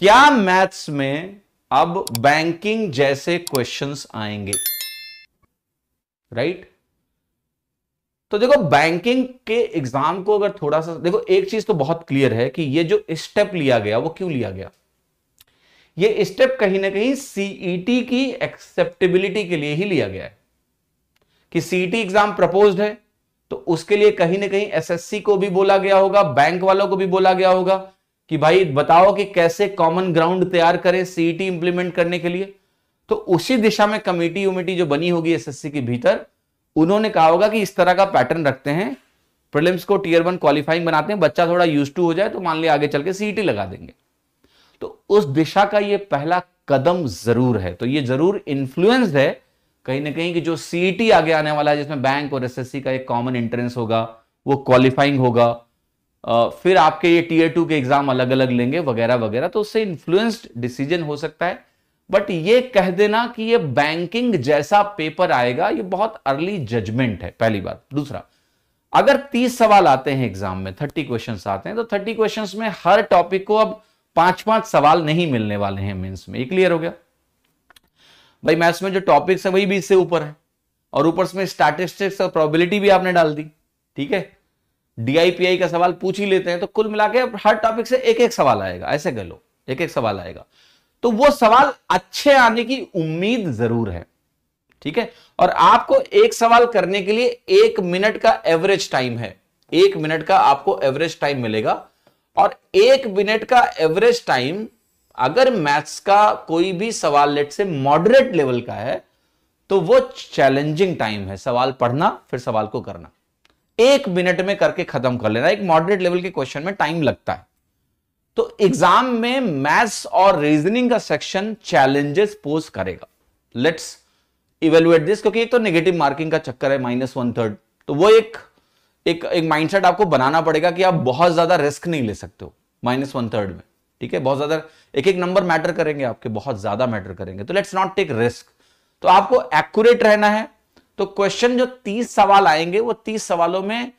क्या मैथ्स में अब बैंकिंग जैसे क्वेश्चंस आएँगे? राइट तो देखो बैंकिंग के एग्ज़ाम को अगर थोड़ा सा, देखो, एक चीज़ तो बहुत क्लियर है कि ये जो स्टेप लिया गया, वो क्यों लिया गया? ये स्टेप कहीं ना कहीं सीईटी की एक्सेप्टेबिलिटी के लिए ही लिया गया है। कि सीईटी एग्ज़ाम प्रपोज्ड है तो उसके लिए कहीं ना कहीं एसएससी को भी बोला गया होगा बैंक वालों को भी बोला गया होगा कि भाई बताओ कि कैसे कॉमन ग्राउंड तैयार करें सीईटी इंप्लीमेंट करने के लिए। तो उसी दिशा में कमेटी उमेटी जो बनी होगी एसएससी के भीतर, उन्होंने कहा होगा कि इस तरह का पैटर्न रखते हैं। प्रिलिम्स को टीयर वन क्वालिफाइंग बनाते हैं, बच्चा थोड़ा यूज़ टू हो जाए तो मान लिया आगे चल के सीईटी लगा देंगे। तो उस दिशा का ये पहला कदम ज़रूर है। तो ये ज़रूर इन्फ्लुएंस है कहीं ना कहीं कि जो सीईटी आगे आने वाला है, जिसमें बैंक और एसएससी का एक कॉमन एंट्रेंस होगा, वो क्वालिफाइंग होगा। फिर आपके ये टीयर टू के एग्ज़ाम अलग अलग लेंगे, वगैरह वगैरह तो उससे इन्फ्लुएंस्ड डिसीज़न हो सकता है। बट ये कह देना कि ये बैंकिंग जैसा पेपर आएगा, ये बहुत अर्ली जजमेंट है, पहली बात। दूसरा, अगर तीस सवाल आते हैं एग्ज़ाम में थर्टी क्वेश्चन आते हैं तो थर्टी क्वेश्चन में हर टॉपिक को अब पाँच पाँच सवाल नहीं मिलने वाले हैं मीन्स में। क्लियर हो गया? भाई मैथ्स में जो टॉपिक्स है, वही भी इससे ऊपर है। और ऊपर में स्टैटिस्टिक्स और प्रोबेबिलिटी भी आपने डाल दी, ठीक है? डीआईपीआई का सवाल पूछ ही लेते हैं तो कुल मिला के हर टॉपिक से एक एक सवाल आएगा, ऐसे कर लो एक एक सवाल आएगा। तो वो सवाल अच्छे आने की उम्मीद ज़रूर है, ठीक है? और आपको एक सवाल करने के लिए एक मिनट का एवरेज टाइम है, एक मिनट का आपको एवरेज टाइम मिलेगा, और एक मिनट का एवरेज टाइम अगर मैथ्स का कोई भी सवाल लेट से मॉडरेट लेवल का है तो वो चैलेंजिंग टाइम है, सवाल पढ़ना, फिर सवाल को करना। एक मिनट में करके खत्म कर लेना। एक मॉडरेट लेवल के क्वेश्चन में टाइम लगता है। तो एग्ज़ाम में मैथ्स और रीजनिंग का सेक्शन चैलेंजेस पोज करेगा। लेट्स इवेलुएट दिस क्योंकि एक तो नेगेटिव मार्किंग का चक्कर है माइनस वन थर्ड तो वो एक एक एक माइंडसेट आपको बनाना पड़ेगा कि आप बहुत ज़्यादा रिस्क नहीं ले सकते हो माइनस वन थर्ड में। ठीक है? बहुत ज़्यादा, एक एक नंबर मैटर करेंगे आपके, बहुत ज़्यादा मैटर करेंगे। तो लेट्स नॉट टेक रिस्क तो आपको एक्यूरेट रहना है तो क्वेश्चन जो तीस सवाल आएँगे, वो तीस सवालों में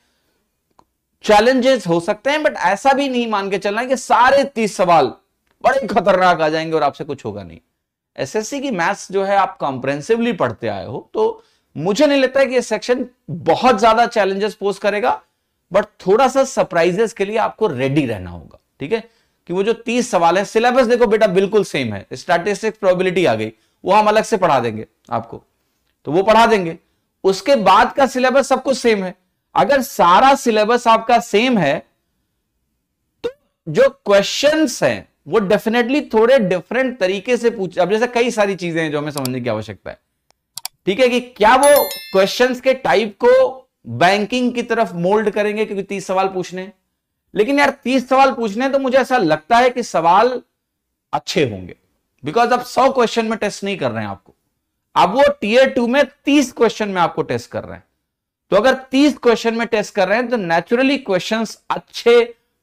चैलेंजेस हो सकते हैं बट ऐसा भी नहीं मान के चलना कि सारे तीस सवाल बड़े खतरनाक आ जाएँगे और आपसे कुछ होगा नहीं। एसएससी की मैथ्स जो है, आप कॉम्प्रेंसिवली पढ़ते आए हो तो मुझे नहीं लगता है कि ये सेक्शन बहुत ज़्यादा चैलेंजेस पोज करेगा बट थोड़ा सा सरप्राइजेस के लिए आपको रेडी रहना होगा, ठीक है? कि वो जो तीस सवाल है सिलेबस देखो बेटा बिल्कुल सेम है स्टैटिस्टिक्स प्रोबेबिलिटी आ गई, वो हम अलग से पढ़ा देंगे आपको तो वो पढ़ा देंगे। उसके बाद का सिलेबस सब कुछ सेम है। अगर सारा सिलेबस आपका सेम है तो जो क्वेश्चंस हैं, वो डेफिनेटली थोड़े डिफरेंट तरीके से पूछ अब जैसे कई सारी चीज़ें हैं जो हमें समझने की आवश्यकता है। ठीक है कि क्या वो क्वेश्चंस के टाइप को बैंकिंग की तरफ़ मोल्ड करेंगे, क्योंकि तीस सवाल पूछने लेकिन यार, तीस सवाल पूछने तो मुझे ऐसा लगता है कि सवाल अच्छे होंगे। बिकॉज़ आप सौ क्वेश्चन में टेस्ट नहीं कर रहे हैं आपको। अब वो टीयर टू में तीस क्वेश्चन में आपको टेस्ट कर रहे हैं। तो अगर तीस क्वेश्चन में टेस्ट कर रहे हैं तो नेचुरली क्वेश्चन अच्छे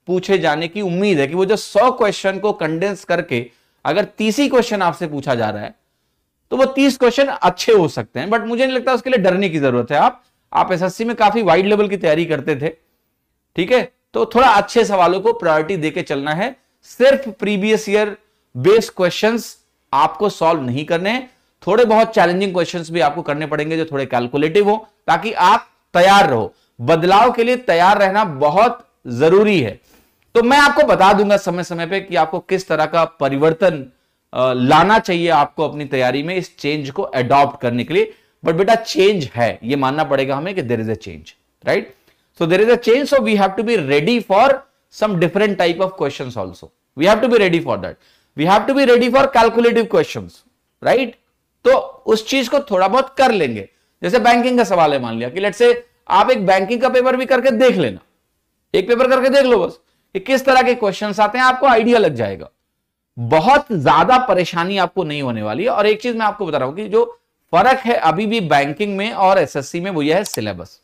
पूछे जाने की उम्मीद है कि वो जो सौ क्वेश्चन को कंडेंस करके अगर तीस ही क्वेश्चन आपसे पूछा जा रहा है तो वो तीस क्वेश्चन अच्छे हो सकते हैं। बट मुझे नहीं लगता उसके लिए डरने की ज़रूरत है। आप आप एसएससी में काफ़ी वाइड लेवल की तैयारी करते थे, ठीक है? तो थोड़ा अच्छे सवालों को प्रायोरिटी देके चलना है। सिर्फ़ प्रीवियस ईयर बेस्ड क्वेश्चंस आपको सॉल्व नहीं करने हैं। थोड़े बहुत चैलेंजिंग क्वेश्चन भी आपको करने पड़ेंगे जो थोड़े कैलकुलेटिव हो, ताकि आप तैयार रहो। बदलाव के लिए तैयार रहना बहुत ज़रूरी है। तो मैं आपको बता दूँगा समय समय पे कि आपको किस तरह का परिवर्तन लाना चाहिए आपको अपनी तैयारी में इस चेंज को अडॉप्ट करने के लिए। बट बेटा चेंज है। ये मानना पड़ेगा हमें कि there is a change right so there is a change so we have to be ready for some different type of question also we have to be ready for that we have to be ready for calculative question right तो उस चीज़ को थोड़ा बहुत कर लेंगे। जैसे banking का सवाल है, मान लिया कि लेट से आप एक बैंकिंग का पेपर भी करके देख लेना। एक पेपर करके देख लो बस कि किस तरह के क्वेश्चन आते हैं, आपको आइडिया लग जाएगा। बहुत ज़्यादा परेशानी आपको नहीं होने वाली है। और एक चीज़ मैं आपको बता रहा हूँ कि जो फ़र्क है अभी भी बैंकिंग में और एसएससी में, वो यह है सिलेबस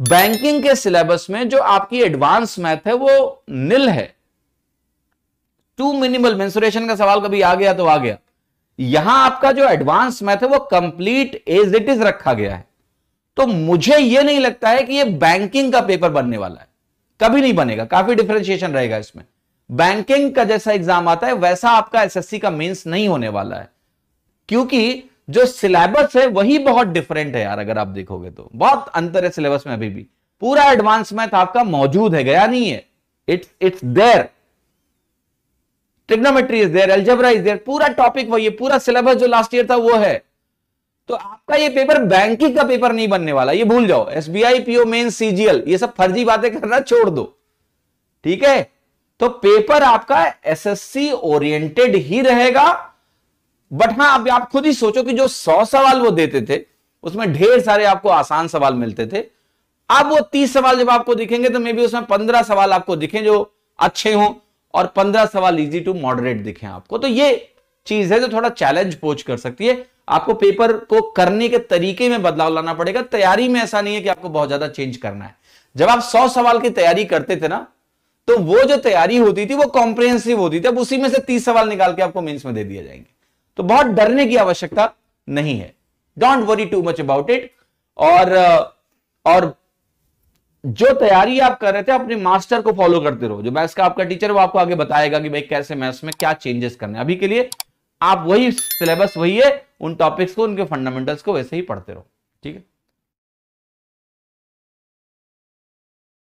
बैंकिंग के सिलेबस में जो आपकी एडवांस मैथ है, वो निल है। टू मिनिमल मेंसुरेशन का सवाल कभी आ गया तो आ गया। यहाँ आपका जो एडवांस मैथ है, वो कंप्लीट एज इट इज़ रखा गया है। तो मुझे यह नहीं लगता है कि ये बैंकिंग का पेपर बनने वाला है। कभी नहीं बनेगा, काफ़ी डिफरेंशिएशन रहेगा इसमें। बैंकिंग का जैसा एग्ज़ाम आता है, वैसा आपका एसएससी का मेंस नहीं होने वाला है। क्योंकि जो सिलेबस है, वही बहुत डिफरेंट है यार, अगर आप देखोगे तो। बहुत अंतर है सिलेबस में अभी भी। पूरा एडवांस मैथ आपका मौजूद है, गया नहीं है। It's it's there trigonometry is there algebra is there पूरा टॉपिक वही है, पूरा सिलेबस जो लास्ट ईयर था वो है। तो आपका ये पेपर बैंकिंग का पेपर नहीं बनने वाला, ये भूल जाओ एसबीआई पीओ मेन सीजीएल ये सब फर्जी बातें करना छोड़ दो। ठीक है? तो पेपर आपका एसएससी ओरिएंटेड ही रहेगा बट हाँ, अब आप खुद ही सोचो कि जो सौ सवाल वो देते थे, उसमें ढेर सारे आपको आसान सवाल मिलते थे। अब वो तीस सवाल जब आपको दिखेंगे तो मे बी उसमें पंद्रह सवाल आपको दिखे जो अच्छे हों। और पंद्रह सवाल इजी टू मॉडरेट दिखे आपको। तो ये चीज़ है जो थोड़ा चैलेंज पोच कर सकती है। आपको पेपर को करने के तरीके में बदलाव लाना पड़ेगा। तैयारी में ऐसा नहीं है कि आपको बहुत ज़्यादा चेंज करना है। जब आप सौ सवाल की तैयारी करते थे ना तो वो जो तैयारी होती थी, वो कॉम्प्रिहेंसिव होती थी। अब उसी में से तीस सवाल निकाल के आपको मेंस में दे दिया जाएँगे। तो बहुत डरने की आवश्यकता नहीं है। Don't worry too much about it और और जो तैयारी आप कर रहे थे अपने मास्टर को फॉलो करते रहो। जो मैथ्स का आपका टीचर वो आपको आगे बताएगा कि भाई कैसे मैथ्स में क्या चेंजेस करने अभी के लिए आप वही सिलेबस वही है, उन टॉपिक्स को, उनके फंडामेंटल्स को वैसे ही पढ़ते रहो। ठीक है?